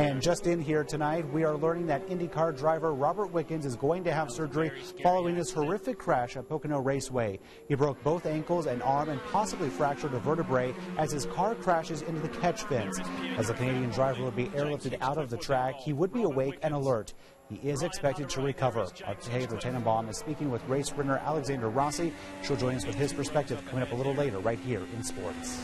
And just in here tonight, we are learning that IndyCar driver Robert Wickens is going to have surgery following his horrific crash at Pocono Raceway. He broke both ankles and arm and possibly fractured a vertebrae as his car crashes into the catch fence. As the Canadian driver would be airlifted out of the track, he would be awake and alert. He is expected to recover. Our Taylor Tannenbaum is speaking with race winner Alexander Rossi. She'll join us with his perspective coming up a little later right here in sports.